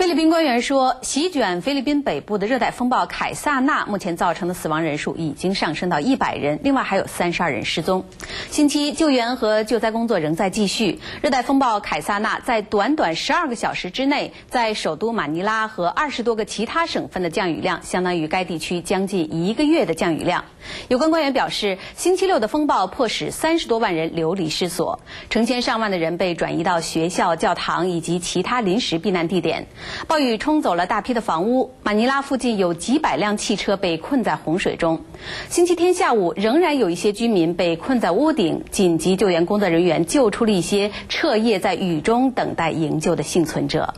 菲律宾官员说，席卷菲律宾北部的热带风暴凯撒纳目前造成的死亡人数已经上升到一百人，另外还有三十二人失踪。星期一，救援和救灾工作仍在继续。热带风暴凯撒纳在短短十二个小时之内，在首都马尼拉和二十多个其他省份的降雨量，相当于该地区将近一个月的降雨量。有关官员表示，星期六的风暴迫使三十多万人流离失所，成千上万的人被转移到学校、教堂以及其他临时避难地点。暴雨冲走了大批的房屋，马尼拉附近有几百辆汽车被困在洪水中。星期天下午，仍然有一些居民被困在屋顶，紧急救援工作人员救出了一些彻夜在雨中等待营救的幸存者。